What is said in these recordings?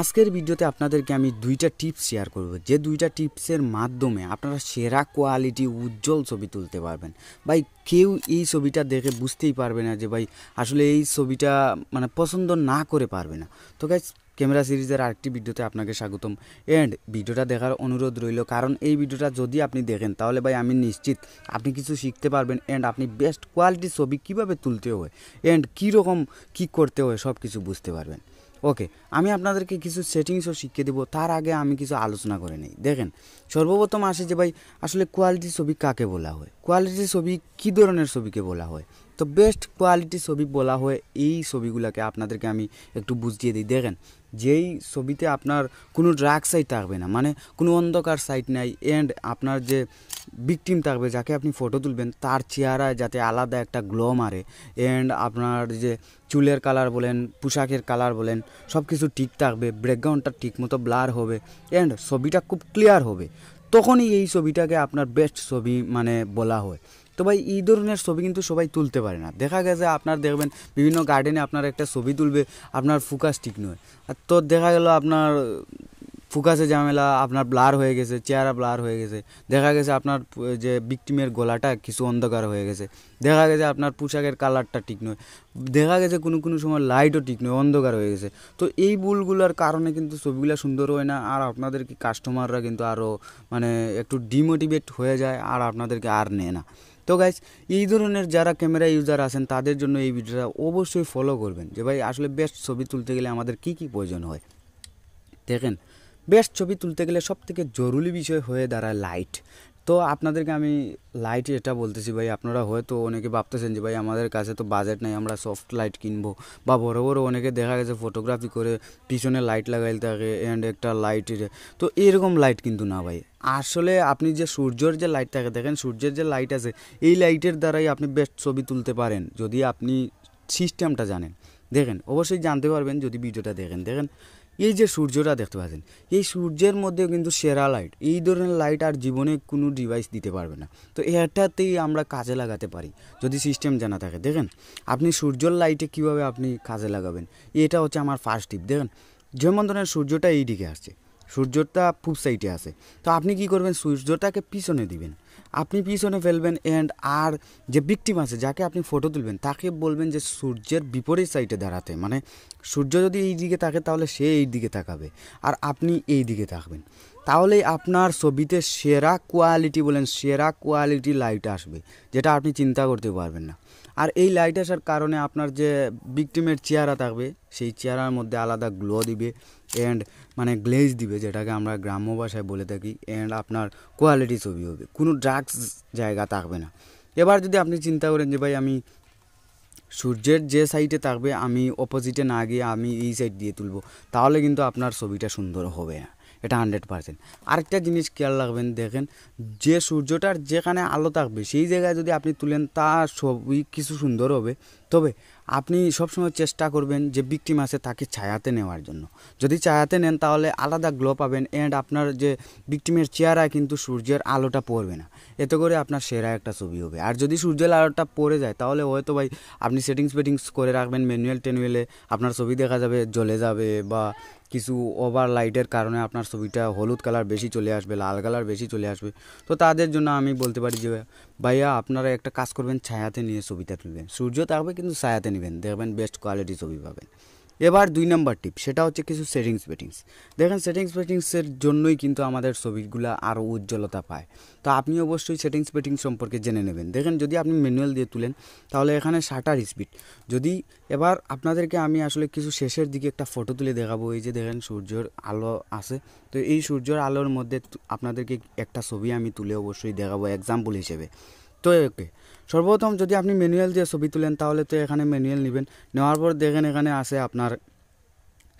আজকের ভিডিওতে আপনাদেরকে আমি দুইটা টিপস শেয়ার করব। যে দুইটা টিপসের মাধ্যমে আপনারা সেরা কোয়ালিটি উজ্জ্বল ছবি তুলতে পারবেন। ভাই, কেউ এই ছবিটা দেখে বুঝতেই পারবে না যে, ভাই, আসলে এই ছবিটা মানে পছন্দ না করে পারবে না। তো গাইজ ক্যামেরা সিরিজের আরেকটি ভিডিওতে আপনাকে স্বাগতম। অ্যান্ড ভিডিওটা দেখার অনুরোধ রইল, কারণ এই ভিডিওটা যদি আপনি দেখেন, তাহলে ভাই, আমি নিশ্চিত আপনি কিছু শিখতে পারবেন অ্যান্ড আপনি বেস্ট কোয়ালিটির ছবি কীভাবে তুলতে হয়? এন্ড কীরকম কী করতে হয়? সব কিছু বুঝতে পারবেন। ওকে আমি আপনাদেরকে কিছু সেটিংসও শিখিয়ে দেবো, তার আগে আমি কিছু আলোচনা করে নিই। দেখেন, সর্বপ্রথম আসে যে ভাই, আসলে কোয়ালিটি ছবি কাকে বলা হয়? কোয়ালিটি ছবি কী ধরনের ছবিকে বলা হয়? তো বেস্ট কোয়ালিটি ছবি বলা হয় এই ছবিগুলোকে আপনাদেরকে আমি একটু বুঝিয়ে দিই। দেখেন, যেই ছবিতে আপনার কোনো ড্রাগ সাইড থাকবে না মানে কোনো অন্ধকার সাইড নাই অ্যান্ড আপনার যে বিকটিম থাকবে, যাকে আপনি ফটো তুলবেন, তার চেহারায় যাতে আলাদা একটা গ্লো মারে। অ্যান্ড আপনার যে চুলের কালার বলেন, পোশাকের কালার বলেন সব কিছু ঠিক থাকবে ব্যাকগ্রাউন্ডটা ঠিক মতো ব্লার হবে অ্যান্ড ছবিটা খুব ক্লিয়ার হবে। তখনই এই ছবিটাকে আপনার বেস্ট ছবি মানে বলা হয়। তো ভাই, এই ধরনের ছবি কিন্তু সবাই তুলতে পারে না। দেখা গেছে আপনার দেখবেন, বিভিন্ন গার্ডেনে আপনার একটা ছবি তুলবে, আপনার ফোকাস ঠিক নয়। আর তো দেখা গেল আপনার ফোকাসে ঝামেলা, আপনার ব্লার হয়ে গেছে, চেহারা ব্লার হয়ে গেছে। দেখা গেছে আপনার যে বিক্টিমের গলাটা কিছু অন্ধকার হয়ে গেছে। দেখা গেছে আপনার পোশাকের কালারটা ঠিক নয়। দেখা গেছে কোনো কোনো সময় লাইটও ঠিক নয়, অন্ধকার হয়ে গেছে। তো এই ভুলগুলোর কারণে কিন্তু ছবিগুলো সুন্দর হয় না, আর আপনাদেরকে কাস্টমাররা কিন্তু আরও মানে একটু ডিমোটিভেট হয়ে যায়, আর আপনাদেরকে আর নেয় না। তো গাইজ এই ধরনের যারা ক্যামেরা ইউজার আছেন, তাদের জন্য এই ভিডিওটা অবশ্যই ফলো করবেন যে ভাই, আসলে বেস্ট ছবি তুলতে গেলে আমাদের কী কী প্রয়োজন হয়? দেখেন বেস্ট ছবি তুলতে গেলে সব থেকে জরুরি বিষয় হয়ে দাঁড়ায় লাইট তো আপনাদেরকে আমি লাইট এটা বলতেছি ভাই, আপনারা হয়তো অনেকে ভাবতেছেন যে ভাই আমাদের কাছে তো বাজেট নাই, আমরা সফট লাইট কিনবো। বা বড় বড় অনেকে দেখা গেছে ফটোগ্রাফি করে পিছনে লাইট লাগাইতে থাকে অ্যান্ড একটা লাইটের তো এরকম লাইট কিন্তু না ভাই। আসলে আপনি যে সূর্যের যে লাইট থাকে, দেখেন সূর্যের যে লাইট আছে, এই লাইটের দ্বারাই আপনি বেস্ট ছবি তুলতে পারেন, যদি আপনি সিস্টেমটা জানেন। দেখেন, অবশ্যই জানতে পারবেন যদি ভিডিওটা দেখেন। দেখেন এই যে সূর্যটা দেখতে পাচ্ছেন, এই সূর্যের মধ্যে কিন্তু সেরা লাইট এই ধরনের লাইট আর জীবনে কোনো ডিভাইস দিতে পারবে না। তো এটাতেই আমরা কাজে লাগাতে পারি, যদি সিস্টেম জানা থাকে। দেখেন, আপনি সূর্যর লাইটে কীভাবে আপনি কাজে লাগাবেন? এটা হচ্ছে আমার ফার্স্ট টিপ দেখেন যেমন ধরেন সূর্যটা এই দিকে আসছে। সূর্যটা পূব সাইডে আছে। তো আপনি কি করবেন? সূর্যটাকে পিছনে দিবেন। আপনি পিছনে ফেলবেন অ্যান্ড আর যে বিক্টিম আছে, যাকে আপনি ফটো তুলবেন, তাকে বলবেন যে সূর্যের বিপরীত সাইডে দাঁড়াতে। মানে সূর্য যদি এই দিকে থাকে তাহলে সে এই দিকে তাকাবে। আর আপনি এই দিকে থাকবেন তাহলেই আপনার ছবিতে সেরা কোয়ালিটি বলেন, সেরা কোয়ালিটি লাইট আসবে, যেটা আপনি চিন্তা করতে পারবেন না। আর এই লাইট আসার কারণে আপনার যে বিকটিমের চেহারা থাকবে, সেই চেহারার মধ্যে আলাদা গ্লো দিবে অ্যান্ড মানে গ্লেজ দিবে, যেটাকে আমরা গ্রাম্য ভাষায় বলে থাকি অ্যান্ড আপনার কোয়ালিটি ছবি হবে। কোনো ড্রাগস জায়গা থাকবে না। এবার যদি আপনি চিন্তা করেন যে, ভাই, আমি সূর্যের যে সাইডে থাকবে, আমি অপোজিটে না গিয়ে আমি এই সাইড দিয়ে তুলব, তাহলে কিন্তু আপনার ছবিটা সুন্দর হবে না। এটা হান্ড্রেড পার্সেন্ট আরেকটা জিনিস খেয়াল রাখবেন, দেখেন, যে সূর্যটার যেখানে আলো থাকবে, সেই জায়গায় যদি আপনি তুলেন, তা সবই কিছু সুন্দর হবে। তবে আপনি সবসময় চেষ্টা করবেন যে বিক্টিম আছে তাকে ছায়াতে নেওয়ার জন্য। যদি ছায়াতে নেন তাহলে আলাদা গ্লো পাবেন অ্যান্ড আপনার যে বিক্টিমের চেহারায় কিন্তু সূর্যের আলোটা পড়বে না। এতে করে আপনার সেরা একটা ছবি হবে। আর যদি সূর্যের আলোটা পড়ে যায় তাহলে হয়তো ভাই আপনি সেটিংস ফেটিংস করে রাখবেন ম্যানুয়াল টেনুয়ালে আপনার ছবি দেখা যাবে, জ্বলে যাবে বা কিছু ওভার লাইটের কারণে আপনার ছবিটা হলুদ কালার বেশি চলে আসবে, লাল কালার বেশি চলে আসবে। তো তাদের জন্য আমি বলতে পারি যে ভাইয়া, আপনারা একটা কাজ করবেন, ছায়াতে নিয়ে ছবিটা তুলবেন। সূর্য থাকবে কিন্তু ছায়াতে নেবেন। দেখবেন বেস্ট কোয়ালিটি ছবি পাবেন। এবার দুই নম্বর টিপ, সেটা হচ্ছে কিছু সেটিংস ফেটিংস দেখেন সেটিংস ফেটিংসের জন্যই কিন্তু আমাদের ছবিগুলো আরও উজ্জ্বলতা পায়। তো আপনি অবশ্যই সেটিংস ফেটিংস সম্পর্কে জেনে নেবেন। দেখেন যদি আপনি ম্যানুয়াল দিয়ে তুলেন, তাহলে এখানে শাটার স্পিড যদি এবার আপনাদেরকে আমি আসলে কিছু শেষের দিকে একটা ফটো তুলে দেখাবো, এই যে দেখেন সূর্যর আলো আছে। তো এই সূর্যর আলোর মধ্যে আপনাদেরকে একটা ছবি আমি তুলে অবশ্যই দেখাবো এক্সাম্পল হিসেবে। তো ওকে সর্বপ্রথম যদি আপনি ম্যানুয়াল দিয়ে ছবি তুলেন, তাহলে তো এখানে ম্যানুয়াল নেবেন। নেওয়ার পর দেখেন এখানে আছে আপনার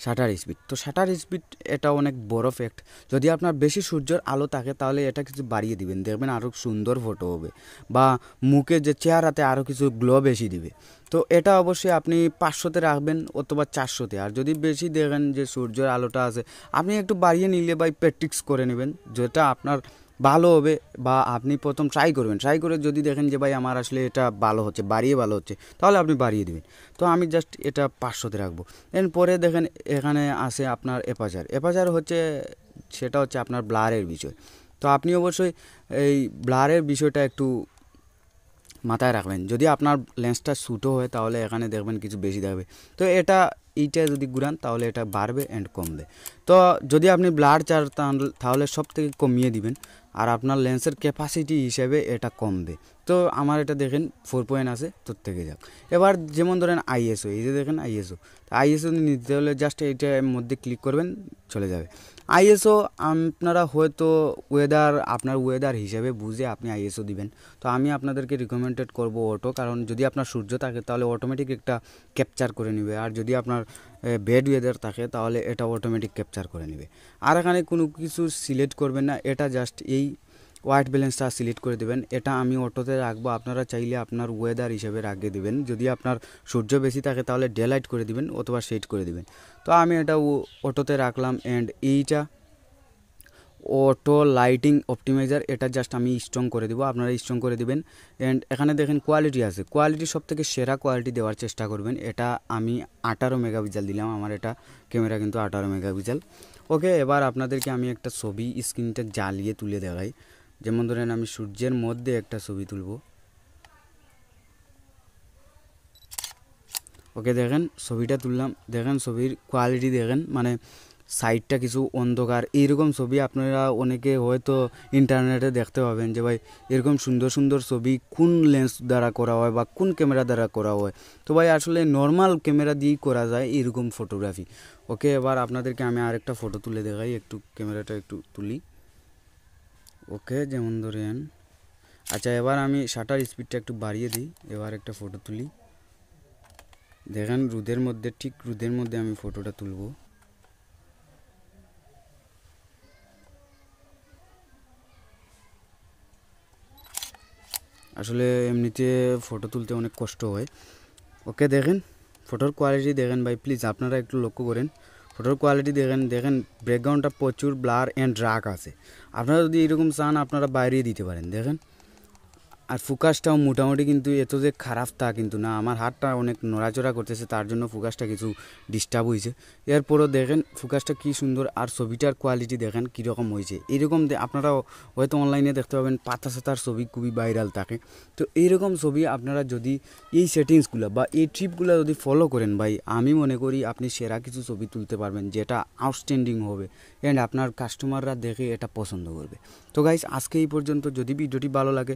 শাটার স্পিড। তো শাটার স্পিড এটা অনেক বড় ফ্যাক্ট যদি আপনার বেশি সূর্যের আলো থাকে, তাহলে এটা কিছু বাড়িয়ে দিবেন। দেখবেন আরও সুন্দর ফটো হবে। বা মুখে যে চেহারাতে আরও কিছু গ্লো বেশি দিবে। তো এটা অবশ্যই আপনি পাঁচশোতে রাখবেন অথবা চারশোতে। আর যদি বেশি দেখেন যে সূর্যের আলোটা আছে, আপনি একটু বাড়িয়ে নিলে বা প্র্যাকটিক্স করে নেবেন। যেটা আপনার ভালো হবে বা আপনি প্রথম ট্রাই করবেন। ট্রাই করে যদি দেখেন যে ভাই আমার আসলে এটা ভালো হচ্ছে, বাড়িয়ে ভালো হচ্ছে, তাহলে আপনি বাড়িয়ে দেবেন। তো আমি জাস্ট এটা পাঁচশোতে রাখব। দেন পরে দেখেন এখানে আসে আপনার এপাচার এপাচার হচ্ছে, সেটা হচ্ছে আপনার ব্লারের বিষয়। তো আপনি অবশ্যই এই ব্লারের বিষয়টা একটু মাথায় রাখবেন। যদি আপনার লেন্সটা শ্যুটও হয়, তাহলে এখানে দেখবেন কিছু বেশি থাকবে তো এটা, এইটা যদি ঘুরান, তাহলে এটা বাড়বে অ্যান্ড কমবে। তো যদি আপনি ব্লাড চার তাহলে সব থেকে কমিয়ে দিবেন। আর আপনার লেন্সের ক্যাপাসিটি হিসেবে এটা কমবে তো আমার এটা দেখেন ফোর পয়েন্ট আছে তোর থেকে যাক। এবার যেমন ধরেন আইএসও এই যে দেখেন আইএসও আইএসও নিতে হলে জাস্ট এইটার মধ্যে ক্লিক করবেন, চলে যাবে। আইএসও আপনারা হয়তো ওয়েদার আপনার ওয়েদার হিসেবে বুঝে আপনি আইএসও দিবেন। তো আমি আপনাদেরকে রিকমেন্ডেড করব অটো কারণ যদি আপনার সূর্য থাকে তাহলে অটোমেটিক একটা ক্যাপচার করে নেবে। আর যদি আপনার ব্যাড ওয়েদার থাকে তাহলে এটা অটোমেটিক ক্যাপচার করে নেবে। আর এখানে কোনো কিছু সিলেক্ট করবেন না, এটা জাস্ট এই হোয়াইট ব্যালেন্সটা সিলেক্ট করে দেবেন। এটা আমি অটোতে রাখব। আপনারা চাইলে আপনার ওয়েদার হিসেবে রাখিয়ে দেবেন। যদি আপনার সূর্য বেশি থাকে, তাহলে ডে লাইট করে দিবেন অথবা শেড করে দিবেন। তো আমি এটা অটোতে রাখলাম অ্যান্ড এইটা অটো লাইটিং অপটিমাইজার এটা জাস্ট আমি স্ট্রং করে দেবো। আপনারা স্ট্রং করে দিবেন। অ্যান্ড এখানে দেখেন কোয়ালিটি আছে। কোয়ালিটি সব থেকে সেরা কোয়ালিটি দেওয়ার চেষ্টা করবেন। এটা আমি আঠারো মেগাপিক্সেল দিলাম। আমার এটা ক্যামেরা কিন্তু আঠারো মেগাপিক্সেল। ওকে এবার আপনাদেরকে আমি একটা ছবি স্ক্রিনটা জ্বালিয়ে তুলে দেখাই। যেমন ধরেন আমি সূর্যের মধ্যে একটা ছবি তুলব। ওকে দেখেন, ছবিটা তুললাম। দেখেন, ছবির কোয়ালিটি দেখেন। মানে সাইডটা কিছু অন্ধকার। এইরকম ছবি আপনারা অনেকে হয়তো ইন্টারনেটে দেখতে পাবেন যে, ভাই, এরকম সুন্দর সুন্দর ছবি কোন লেন্স দ্বারা করা হয় বা কোন ক্যামেরা দ্বারা করা হয়? তো ভাই, আসলে নর্মাল ক্যামেরা দিয়েই করা যায় এরকম ফটোগ্রাফি ওকে, এবার আপনাদেরকে আমি আরেকটা ফটো তুলে দেখাই। একটু ক্যামেরাটা একটু তুলি। ওকে, যেমন ধরেন। আচ্ছা এবার আমি শাটার স্পিডটা একটু বাড়িয়ে দিই। এবার একটা ফটো তুলি। দেখেন, রোদের মধ্যে, ঠিক রোদের মধ্যে আমি ফটোটা তুলব। আসলে এমনিতে ফটো তুলতে অনেক কষ্ট হয়। ওকে, দেখেন। ফটোর কোয়ালিটি দেখেন ভাই প্লিজ আপনারা একটু লক্ষ্য করেন। ফটোর কোয়ালিটি দেখেন দেখেন ব্যাকগ্রাউন্ডটা প্রচুর ব্লার অ্যান্ড ড্রাক আছে। আপনারা যদি এরকম চান, আপনারা বাইরে দিতে পারেন, দেখেন। আর ফোকাসটাও মোটামুটি কিন্তু এত যে খারাপ তা কিন্তু না। আমার হাতটা অনেক নড়াচড়া করতেছে, তার জন্য ফোকাসটা কিছু ডিস্টার্ব হয়েছে এরপরও দেখেন ফোকাসটা কি সুন্দর আর ছবিটার কোয়ালিটি দেখেন কীরকম হয়েছে এইরকম আপনারা হয়তো অনলাইনে দেখতে পাবেন পাতা সাতার ছবি খুবই ভাইরাল থাকে তো এইরকম ছবি আপনারা যদি এই সেটিংসগুলো বা এই ট্রিপগুলো যদি ফলো করেন ভাই, আমি মনে করি আপনি সেরা কিছু ছবি তুলতে পারবেন যেটা আউটস্ট্যান্ডিং হবে। অ্যান্ড আপনার কাস্টমাররা দেখে এটা পছন্দ করবে। তো গাইস আজকে এই পর্যন্ত। যদি ভিডিওটি ভালো লাগে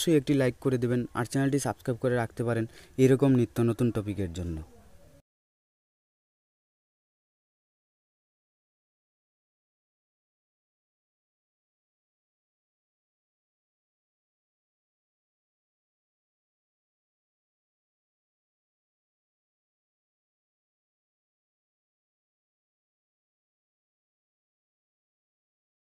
অবশ্যই একটি লাইক করে দেবেন আর চ্যানেলটি সাবস্ক্রাইব করে রাখতে পারেন। এরকম নিত্য নতুন টপিকের জন্য।